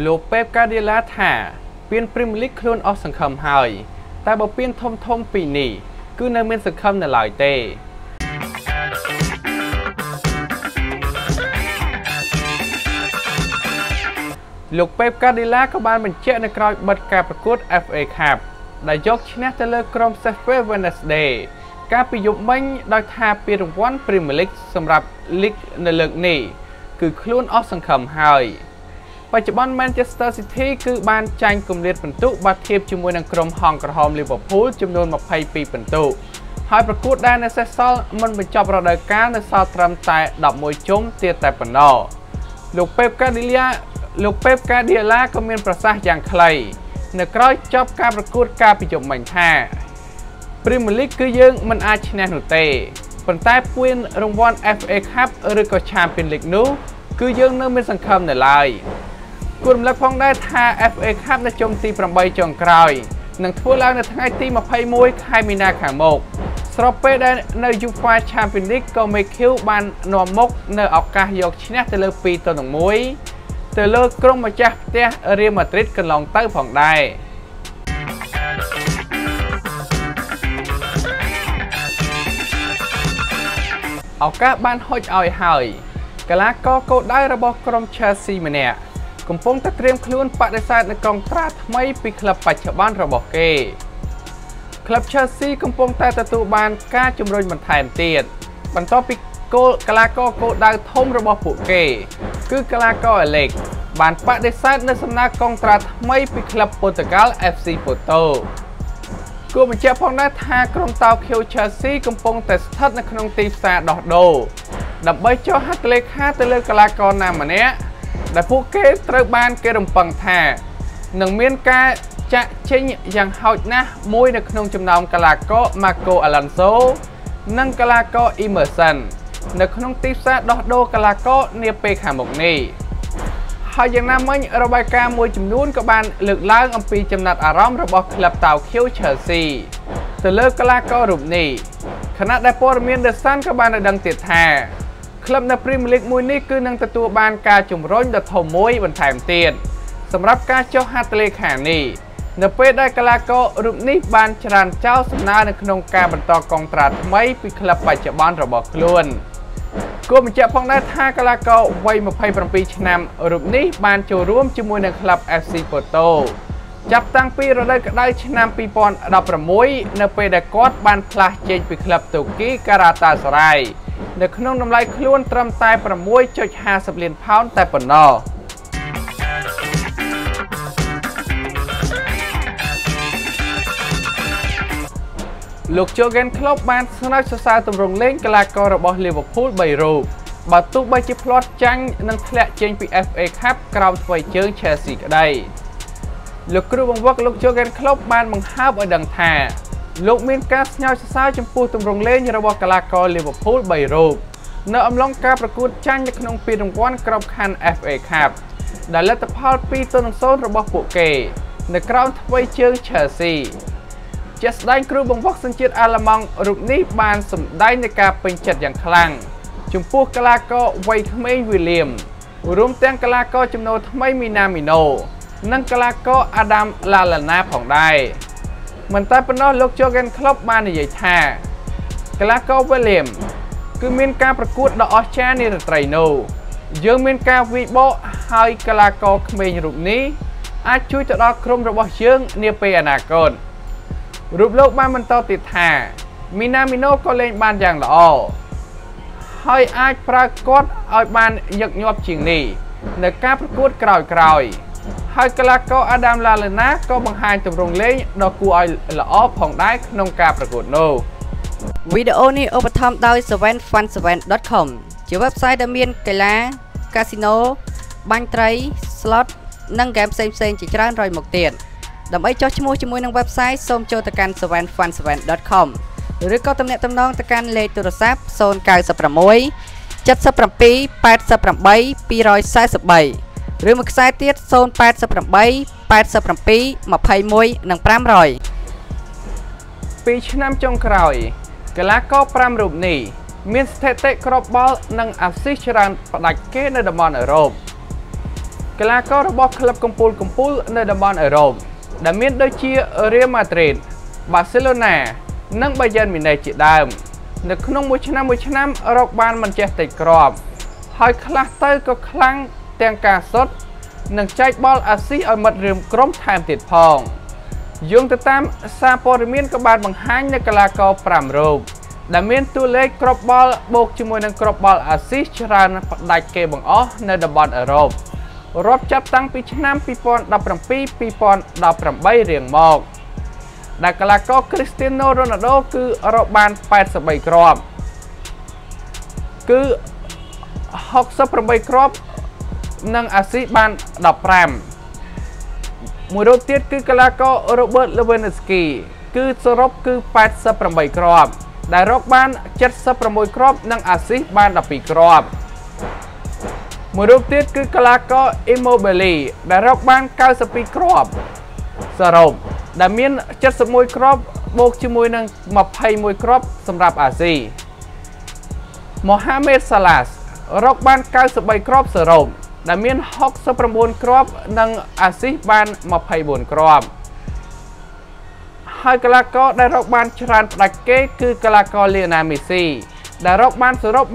លោកពេបកាឌីឡាថាពានព្រីមលីកខ្លួនអស់សង្ឃឹមហើយ តែបើពានធំធំពីនេះ គឺនៅមានសង្ឃឹមនៅឡើយទេលោកពេបកាឌីឡាក៏បានបញ្ជាក់នៅក្រោយបិទការប្រកួត FA Cup ដែលយកឈ្នះទៅលើក្រុម Sheffield Wednesday កាលពីយប់មិញដោយថាពានរង្វាន់ Premier League សម្រាប់លីកនៅលើកនេះគឺខ្លួនអស់សង្ឃឹមហើយ បច្ចុប្បន្ន Manchester City គឺបានចាញ់គម្លាតពិន្ទុបាត់ធៀបជាមួយនឹងក្រុមហង្សក្រហម Liverpool ចំនួន22ពិន្ទុហើយប្រកួតដែលនៅសេសសល់មិនបញ្ចប់រដូវកាលនៅសល់ត្រឹមតែ11ជុំទៀតតែប៉ុណ្ណោះលោក Pep Guardiola លោក Pep Guardiola ក៏មានប្រសាសន៍យ៉ាងខ្លីនៅក្រោយចប់ការប្រកួតកាលពីយប់មិញថា Premier League គឺយើងមិនអាចឈ្នះនោះទេប៉ុន្តែពួនរង្វាន់ FA Cup ឬក៏ Champions League នោះគឺយើងនៅមានសង្ឃឹមនៅឡើយ គួររំលឹកផងដែរថា FA Cup នៅជុំទី8ចុងក្រោយនឹងធ្វើឡើងនៅថ្ងៃទី21ខែមីនាខាងមុខស្របពេលដែលនៅ UEFA Champions League ក៏ MQ បាននាំមុខនៅឱកាសយកឈ្នះទៅលើ2ទល់នឹង1ទៅលើក្រុមម្ចាស់ផ្ទះ Real Madrid កន្លងទៅផងដែរឱកាសបានហុចឲ្យហើយកីឡាករកោដៅរបស់ក្រុម Chelsea ម្នាក់ កំពុងតែត្រៀមខ្លួនបដិសេធនៅកងត្រាថ្មីពីក្លឹបបច្ចុប្បន្នរបស់គេក្លឹប Chelsea កំពុងតែទទួលបានការជំរុញបន្ថែមទៀតបន្ទាប់ពីគោលកីឡាករគោលដៅធំរបស់ពួកគេ គឺកីឡាករ Alex បានបដិសេធនៅសំណើកងត្រាថ្មីពីក្លឹបប៉ូទុយហ្គាល់ FC Porto គួរបញ្ជាក់ផងដែរថាក្រុមតោខៀវ Chelsea កំពុងតែស្ថិតនៅក្នុងទីផ្សារដោះដូរដើម្បីចុះហត្ថលេខាទៅលើកីឡាករណាម្នាក់ ដែលពួកគេត្រូវបានគេរំពឹងថានឹងមានការចាក់ចេញយ៉ាងហោចណាស់មួយនៅក្នុងចំណោមកីឡាករ Marco Alonso និងកីឡាករ Emerson នៅក្នុងទីផ្សារដោះដូរកីឡាករនាពេលខាងមុខនេះហើយយ៉ាងណាមិញរបាយការណ៍មួយចំនួនក៏បានលើកឡើងអំពីចំណាត់អារម្មណ៍របស់ក្លឹបតៅខៀវ Chelsea ទៅលើកីឡាកររូបនេះខណៈដែលព័ត៌មាន The Sun ក៏បានឲ្យដឹងទៀតថា ក្លឹបនៅ Premier League មួយនេះគឺនឹងទទួលបានការជំរុញដ៏ធំមួយបន្ថែមទៀតសម្រាប់ការចុះហត្ថលេខានេះនៅពេលដែលកីឡាកររូបនេះបានច្រានចោលសំណើនៅក្នុងការបន្តកងត្រាថ្មីពីក្លឹបបច្ចុប្បន្នរបស់ខ្លួនគួរបញ្ជាក់ផងដែរថាកីឡាករវ័យ27ឆ្នាំរូបនេះបានចូលរួមជាមួយនឹងក្លឹប FC Porto ចាប់តាំងពីរដូវក្តៅឆ្នាំ2016នៅពេលដែលគាត់បានផ្លាស់ចេញពីក្លឹបតូគីការ៉ាតាសារ៉ាយ នៅក្នុងតម្លៃខ្លួនត្រឹមតែ6.50លានផោនតែប៉ុណ្ណោះលោក Jurgen Klopp បានស្នើសរសើរទម្រង់លេងកីឡាកររបស់ Liverpool 3រូបបើទោះបីជាផ្លាត់ចាញ់និងធ្លាក់ចេញពី FA Cup ក្រោមថ្វីជើង Chelsea ក្តីលោកគ្រូបង្វឹកលោក Jurgen Klopp បានបង្ហើបឲ្យដឹងថា លោកមានការស្ញើសរសើរចំពោះទម្រង់លេងរបស់កីឡាករ Liverpool 3រូបនៅអំឡុងការប្រកួតចាញ់នៅក្នុងពានរង្វាន់ក្របខ័ណ្ឌ FA Cup ដែលលទ្ធផល2-0របស់ពួកគេ នៅក្រោមថ្វីជើង Chelsea ជាស្ដែងគ្រូបង្វឹកសញ្ជាតិអាល្លឺម៉ង់រូបនេះបានសម្ដែងនៃការពេញចិត្តយ៉ាងខ្លាំងចំពោះកីឡាករវ័យក្មេង William រួមទាំងកីឡាករចំណូលថ្មី Minamino និងកីឡាករ Adam Lallana ផងដែរ មិនតែប៉ុណ្ណោះលោក Jurgen Klopp បាននិយាយថាកីឡាករ William គឺមានការប្រកួតដ៏អស្ចារ្យនារាត្រីនោះយើងមានការវិបកហើយកីឡាករក្មេងរូបនេះអាចជួយទៅដល់ក្រុមរបស់យើងនាពេលអនាគតរូបលោកបានបន្តទៀតថាមីណាមីណូក៏លេងបានយ៉ាងល្អហើយអាចប្រើគាត់ឲ្យបានញឹកញាប់ជាងនេះនៅការប្រកួតក្រោយៗ ហើយកីឡាករអាដាមឡាឡេណាក៏បង្ហាញទម្រង់លេងដ៏គួរឲ្យល្អផងដែរក្នុងការប្រកួតនោះវីដេអូនេះឧបត្ថម្ភដោយ 7fun7.com ជា website ដែលមានកីឡាកាស៊ីណូបាញ់ត្រី slot និងហ្គេមផ្សេងៗជាច្រើនរយមុខទៀតដើម្បីចុះឈ្មោះជាមួយនឹង website សូមចូលទៅកាន់ 7fun7.com ឬក៏ទំនាក់ទំនងទៅកាន់លេខទូរស័ព្ទ096 77 88 243 ឬមួយខ្សែទៀត088 87 21និង500 2ឆ្នាំចុងក្រោយកីឡាករ5រូបនេះមានស្ថិតិគ្រាប់បាល់និងអាស៊ីសច្រើនផ្ដាច់គេនៅតំបន់អឺរ៉ុបកីឡាកររបស់ក្លឹបកំពូលកំពូលនៅតំបន់អឺរ៉ុបដែលមានដូចជា Real Madrid, Barcelona និង Bayern Munich ជាដើម នៅក្នុងមួយឆ្នាំមួយឆ្នាំរកបានមិនចេះតិចក្របហើយខ្លះទៅក៏ខ្លាំង ទាំងការសុទ្ធនិងចែកបាល់អាស៊ីឲ្យមិត្តរៀមក្រុមថែមទៀតផងយោងទៅតាមសារព័ត៌មានក៏បានបង្ហាញនៅកីឡាករ5រូបដែលមានតួលេខគ្រាប់បាល់បូកជាមួយនឹងគ្រាប់បាល់អាស៊ីច្រើនផ្ដាច់គេបង្អស់នៅតំបន់អឺរ៉ុបរាប់ចាប់តាំងពីឆ្នាំ2017-2018រៀងមកដែលកីឡាករ Cristiano Ronaldo គឺរកបាន83គ្រាប់គឺ68គ្រាប់ និងអាស៊ីបាន15មួយរូបទៀតគឺកីឡាករ Robert Lewandowski គឺសរុបគឺ88គ្រាប់ដែលរកបាន76គ្រាប់និងអាស៊ីបាន12គ្រាប់មួយរូបទៀតគឺកីឡាករ Immobile ដែលរកបាន92គ្រាប់សរុបដែលមាន71គ្រាប់បូកជាមួយនឹង21គ្រាប់សម្រាប់អាស៊ី Mohamed Salah រកបាន93គ្រាប់សរុប ដែលមាន69គ្រាប់និងអាស៊ីសបាន24គ្រាប់ហើយកីឡាករដែលរកបានច្រើនផ្ដាច់គេគឺកីឡាករ Lionel Messi ដែលរកបានសរុប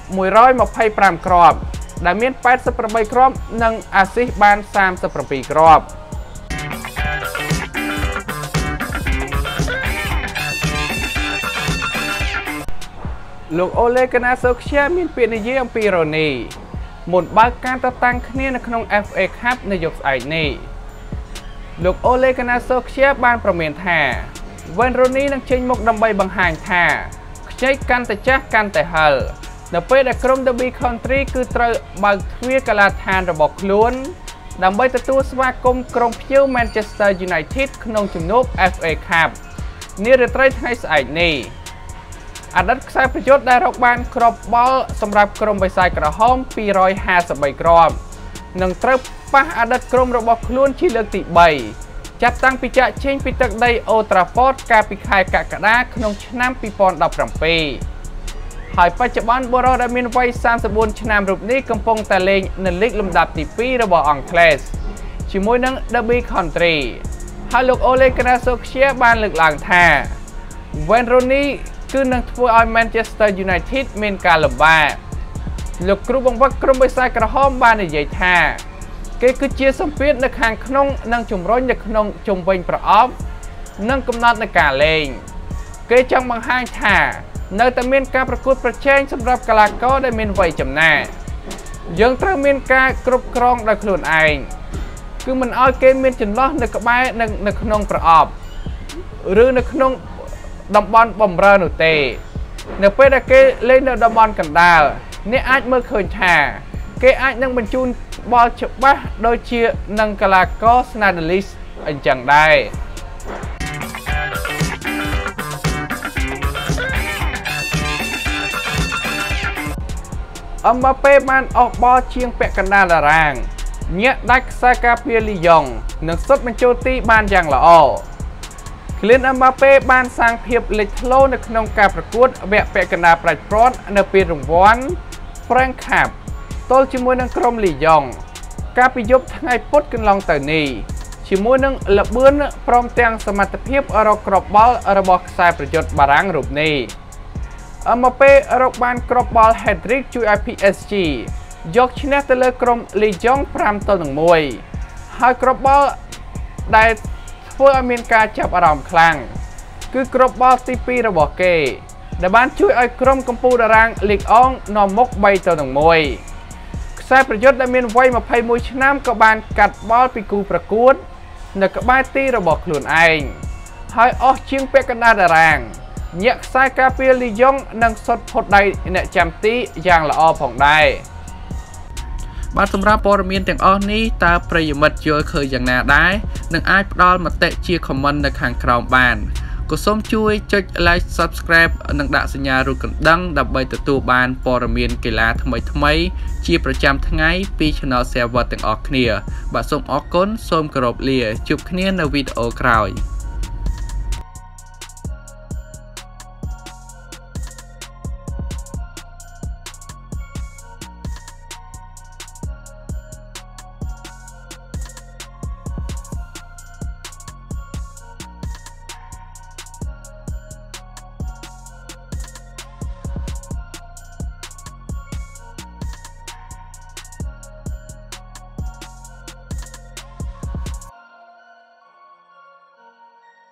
125គ្រាប់ដែលមាន88គ្រាប់និងអាស៊ីសបាន37គ្រាប់លោកអូលេកាណាសូខ្ជាមានពាក្យនិយាយអំពីរ៉ូនី មុនបើកការទៅតាំងគ្នានៅក្នុង FA Cup នៅយប់ស្អែកនេះលោកអូលេកាណាសូខ្ជាបានប្រមានថាវ៉េនរ៉ូនីនឹងចេញមុខដើម្បីបង្ហាញថាខ្ចីកាន់តែចាស់កាន់តែហឹលនៅពេលដែលក្រុម Derby Country គឺត្រូវបើកទ្វារកាឡាដ្ឋានរបស់ខ្លួន ដើម្បីទទួលស្វាគមន៍ក្រុមភ្ញៀវ Manchester United ក្នុងជំនួប FA Cup នារាត្រីថ្ងៃស្អែកនេះ អតីតខ្សែប្រយុទ្ធដែលរកបានគ្រាប់បាល់សម្រាប់ក្រុមបិសាចក្រហម253គ្រាប់និងត្រូវប៉ះអតីតក្រុមរបស់ខ្លួនជាលើកទី3ចាប់តាំងពីចាក់ចេញពីទឹកដីអូត្រាហ្វតកាលពីខែកក្កដាក្នុងឆ្នាំ2017ហើយបច្ចុប្បន្នបុរសដែលមានវ័យ34ឆ្នាំរូបនេះកំពុងតែលេងនៅលីកលំដាប់ទី2របស់អង់គ្លេសជាមួយនឹង Derby County ហើយលោក Ole Gunnar Solskjaer បានលើកឡើងថា Wayne Rooney គឺនឹងធ្វើឲ្យ Manchester United មានការលំបាកលោកគ្រូបង្វឹកក្រុមបិសាចក្រហមបាននិយាយថា គេគឺជាសម្ពាធនៅខាងក្នុង និងជំរុញនៅក្នុងជុំវិញប្រអប់ និងកំណត់នៃការលេង គេចង់បង្ហាញថា នៅតែមានការប្រកួតប្រជែងសម្រាប់កីឡាករដែលមានវ័យចំណាស់យើងត្រូវមានការគ្រប់គ្រងដោយខ្លួនឯងគឺមិនឲ្យគេមានចន្លោះនៅក្បែរនៅនៅក្នុងប្រអប់ ឬនៅក្នុង តំបន់បំរើនោះទេ នៅពេលដែលគេលេងនៅតំបន់កណ្ដាលអ្នកអាចមើលឃើញថា គេអាចនឹងបញ្ជូនបាល់ច្បាស់ដូចជានឹងកីឡាករ Snadalis អញ្ចឹងដែរអឹមបាប៉េបានអស់បាល់ជាងពាក់កណ្ដាលតារាងញាក់ដាច់ខ្សែការពារលីយ៉ុងនិងសុទ្ធបញ្ចូលទីបានយ៉ាងល្អ Kylian Mbappe បានសាងភាពលេចធ្លោនៅក្នុងការប្រកួតវគ្គពាក់កណ្ដាលប្រាច់ព្រាត់នៅពេលរង្វាន់ Frank Cup ទល់ជាមួយនឹងក្រុមលីយ៉ុងកាលពីយប់ថ្ងៃពុធកន្លងទៅនេះជាមួយនឹងលបឿនព្រមទាំងសមត្ថភាពរកគ្រាប់បាល់របស់ខ្សែប្រយុទ្ធបារាំងរូបនេះអមពេរកបានគ្រាប់បាល់ hat-trick ជួយឲ្យ PSG យកឈ្នះទៅលើក្រុមលីយ៉ុង5ទល់នឹង1ហើយគ្រាប់បាល់ដែល ធ្វើឲ្យមានការចាប់អារម្មណ៍ខ្លាំងគឺគ្រាប់បាល់ទី2របស់គេ ដែលបានជួយឲ្យក្រុមកំពូលតារាងលីកអងនាំមុខ3ទៅនឹង1ខ្សែប្រយុទ្ធដែលមានវ័យ21ឆ្នាំក៏បានកាត់បាល់ពីគូប្រកួត នៅក្បែរទីរបស់ខ្លួនឯងហើយអស់ជាងពាក់កណ្ដាលតារាងញាក់ខ្សែការពារលីយ៉ុងនិងសុតផុតដៃអ្នកចាំទីយ៉ាងល្អផងដែរ បាទសម្រាប់ព័ត៌មានទាំងអស់នេះតើប្រិយមិត្តយល់ឃើញយ៉ាងណាដែរនិងអាចផ្ដល់មតិជា comment នៅខាងក្រោមបានក៏សូមជួយចុច like subscribe និងដាក់សញ្ញារូបកណ្ដឹងដើម្បីទទួលបានព័ត៌មានកីឡាថ្មីៗជាប្រចាំថ្ងៃពី Channel Server ទាំងអស់គ្នា បាទសូមអរគុណសូមគោរពលាជួបគ្នានៅវីដេអូក្រោយ